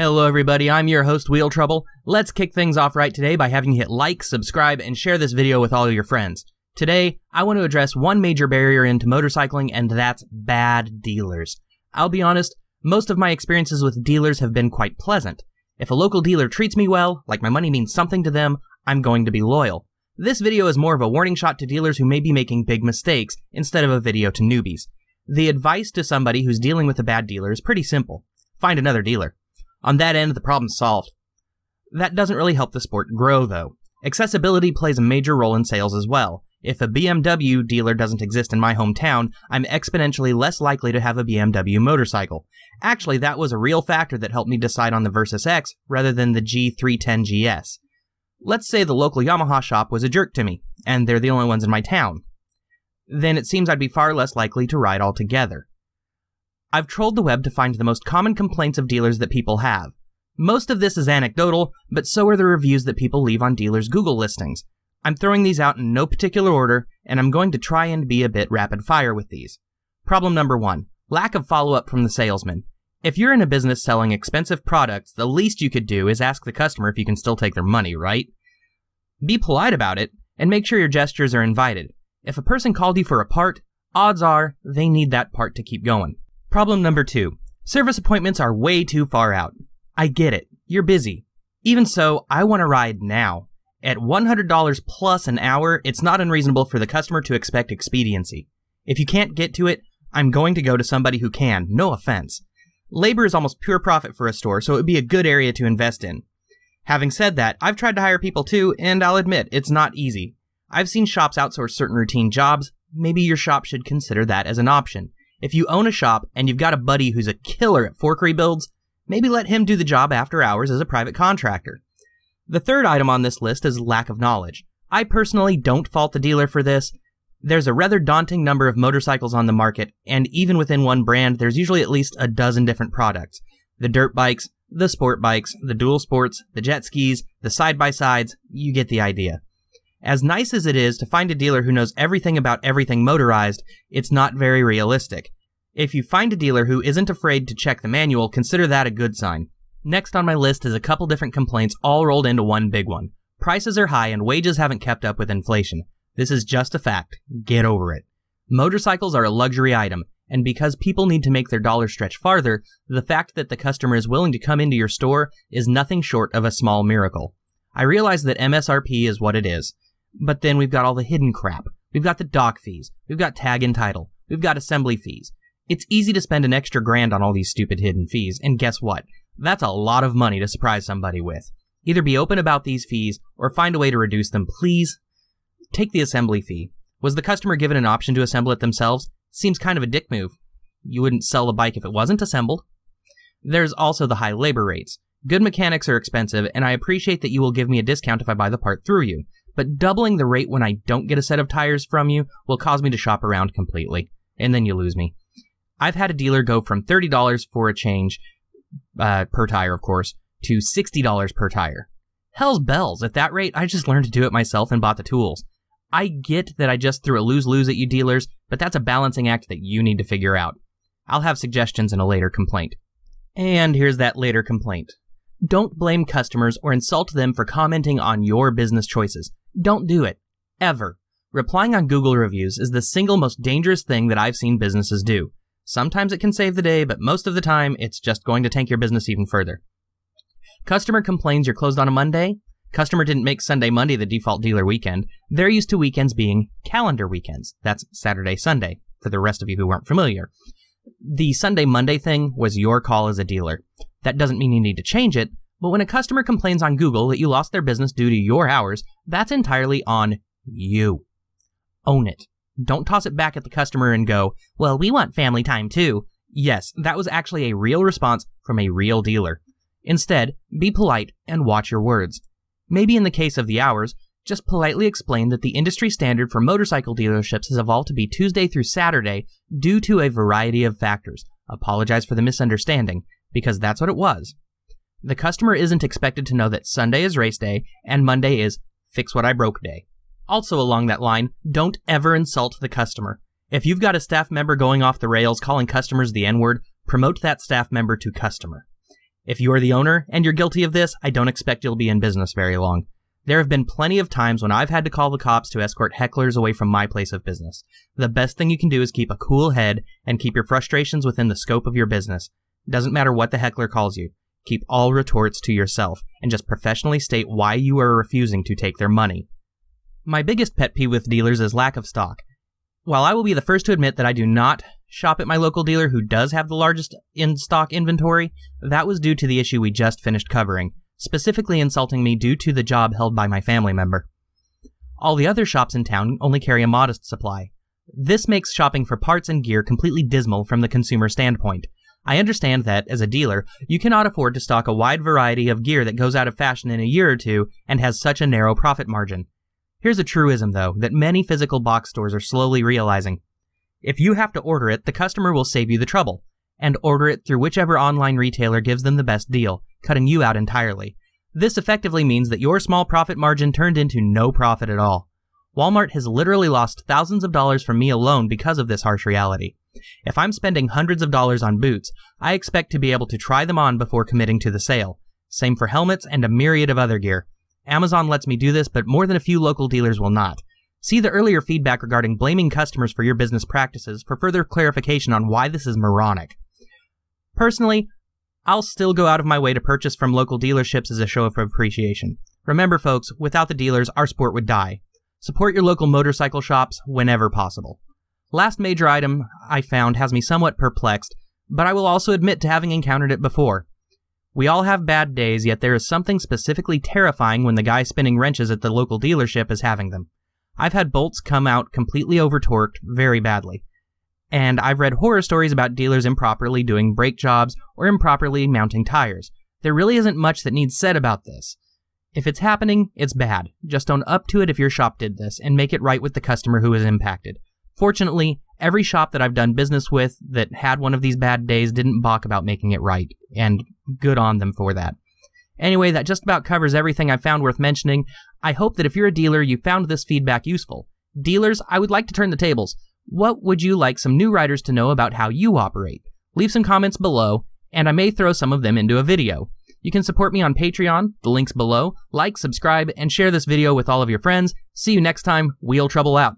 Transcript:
Hello, everybody. I'm your host, Wheel Trouble. Let's kick things off right today by having you hit like, subscribe, and share this video with all your friends. Today, I want to address one major barrier into motorcycling, and that's bad dealers. I'll be honest, most of my experiences with dealers have been quite pleasant. If a local dealer treats me well, like my money means something to them, I'm going to be loyal. This video is more of a warning shot to dealers who may be making big mistakes, instead of a video to newbies. The advice to somebody who's dealing with a bad dealer is pretty simple. Find another dealer. On that end, the problem's solved. That doesn't really help the sport grow, though. Accessibility plays a major role in sales as well. If a BMW dealer doesn't exist in my hometown, I'm exponentially less likely to have a BMW motorcycle. Actually, that was a real factor that helped me decide on the Versys X rather than the G310 GS. Let's say the local Yamaha shop was a jerk to me, and they're the only ones in my town. Then it seems I'd be far less likely to ride altogether. I've trolled the web to find the most common complaints of dealers that people have. Most of this is anecdotal, but so are the reviews that people leave on dealers' Google listings. I'm throwing these out in no particular order, and I'm going to try and be a bit rapid fire with these. Problem number one lack of follow up from the salesman. If you're in a business selling expensive products, the least you could do is ask the customer if you can still take their money, right? Be polite about it, and make sure your gestures are invited. If a person called you for a part, odds are they need that part to keep going. Problem number two service appointments are way too far out. I get it, you're busy. Even so, I want to ride now. At $100 plus an hour, it's not unreasonable for the customer to expect expediency. If you can't get to it, I'm going to go to somebody who can, no offense. Labor is almost pure profit for a store, so it would be a good area to invest in. Having said that, I've tried to hire people too, and I'll admit, it's not easy. I've seen shops outsource certain routine jobs, maybe your shop should consider that as an option. If you own a shop and you've got a buddy who's a killer at fork rebuilds, maybe let him do the job after hours as a private contractor. The third item on this list is lack of knowledge. I personally don't fault the dealer for this. There's a rather daunting number of motorcycles on the market, and even within one brand, there's usually at least a dozen different products. The dirt bikes, the sport bikes, the dual sports, the jet skis, the side by sides, you get the idea. As nice as it is to find a dealer who knows everything about everything motorized, it's not very realistic. If you find a dealer who isn't afraid to check the manual, consider that a good sign. Next on my list is a couple different complaints all rolled into one big one. Prices are high and wages haven't kept up with inflation. This is just a fact. Get over it. Motorcycles are a luxury item, and because people need to make their dollars stretch farther, the fact that the customer is willing to come into your store is nothing short of a small miracle. I realize that MSRP is what it is, but then we've got all the hidden crap. We've got the doc fees. We've got tag and title. We've got assembly fees. It's easy to spend an extra grand on all these stupid hidden fees, and guess what? That's a lot of money to surprise somebody with. Either be open about these fees or find a way to reduce them, please. Take the assembly fee. Was the customer given an option to assemble it themselves? Seems kind of a dick move. You wouldn't sell the bike if it wasn't assembled. There's also the high labor rates. Good mechanics are expensive, and I appreciate that you will give me a discount if I buy the part through you but doubling the rate when I don't get a set of tires from you will cause me to shop around completely, and then you lose me. I've had a dealer go from $30 for a change, uh, per tire, of course, to $60 per tire. Hell's bells, at that rate, I just learned to do it myself and bought the tools. I get that I just threw a lose lose at you dealers, but that's a balancing act that you need to figure out. I'll have suggestions in a later complaint. And here's that later complaint. Don't blame customers or insult them for commenting on your business choices. Don't do it. Ever. Replying on Google reviews is the single most dangerous thing that I've seen businesses do. Sometimes it can save the day, but most of the time, it's just going to tank your business even further. Customer complains you're closed on a Monday. Customer didn't make Sunday Monday the default dealer weekend. They're used to weekends being calendar weekends. That's Saturday Sunday, for the rest of you who weren't familiar. The Sunday Monday thing was your call as a dealer. That doesn't mean you need to change it, but when a customer complains on Google that you lost their business due to your hours, that's entirely on you. Own it. Don't toss it back at the customer and go, well, we want family time too. Yes, that was actually a real response from a real dealer. Instead, be polite and watch your words. Maybe in the case of the hours, just politely explain that the industry standard for motorcycle dealerships has evolved to be Tuesday through Saturday due to a variety of factors. Apologize for the misunderstanding, because that's what it was. The customer isn't expected to know that Sunday is race day and Monday is fix what I broke day. Also, along that line, don't ever insult the customer. If you've got a staff member going off the rails calling customers the N word, promote that staff member to customer. If you're the owner and you're guilty of this, I don't expect you'll be in business very long. There have been plenty of times when I've had to call the cops to escort hecklers away from my place of business. The best thing you can do is keep a cool head and keep your frustrations within the scope of your business. Doesn't matter what the heckler calls you. Keep all retorts to yourself and just professionally state why you are refusing to take their money. My biggest pet peeve with dealers is lack of stock. While I will be the first to admit that I do not shop at my local dealer who does have the largest in stock inventory, that was due to the issue we just finished covering, specifically insulting me due to the job held by my family member. All the other shops in town only carry a modest supply. This makes shopping for parts and gear completely dismal from the consumer standpoint. I understand that, as a dealer, you cannot afford to stock a wide variety of gear that goes out of fashion in a year or two and has such a narrow profit margin. Here's a truism, though, that many physical box stores are slowly realizing. If you have to order it, the customer will save you the trouble, and order it through whichever online retailer gives them the best deal, cutting you out entirely. This effectively means that your small profit margin turned into no profit at all. Walmart has literally lost thousands of dollars from me alone because of this harsh reality. If I'm spending hundreds of dollars on boots, I expect to be able to try them on before committing to the sale. Same for helmets and a myriad of other gear. Amazon lets me do this, but more than a few local dealers will not. See the earlier feedback regarding blaming customers for your business practices for further clarification on why this is moronic. Personally, I'll still go out of my way to purchase from local dealerships as a show of appreciation. Remember, folks, without the dealers, our sport would die. Support your local motorcycle shops whenever possible. Last major item I found has me somewhat perplexed, but I will also admit to having encountered it before. We all have bad days, yet there is something specifically terrifying when the guy spinning wrenches at the local dealership is having them. I've had bolts come out completely over torqued very badly. And I've read horror stories about dealers improperly doing brake jobs or improperly mounting tires. There really isn't much that needs said about this. If it's happening, it's bad. Just own up to it if your shop did this, and make it right with the customer who is impacted. Fortunately, every shop that I've done business with that had one of these bad days didn't balk about making it right, and good on them for that. Anyway, that just about covers everything I found worth mentioning. I hope that if you're a dealer, you found this feedback useful. Dealers, I would like to turn the tables. What would you like some new riders to know about how you operate? Leave some comments below, and I may throw some of them into a video. You can support me on Patreon, the link's below. Like, subscribe, and share this video with all of your friends. See you next time. Wheel Trouble out.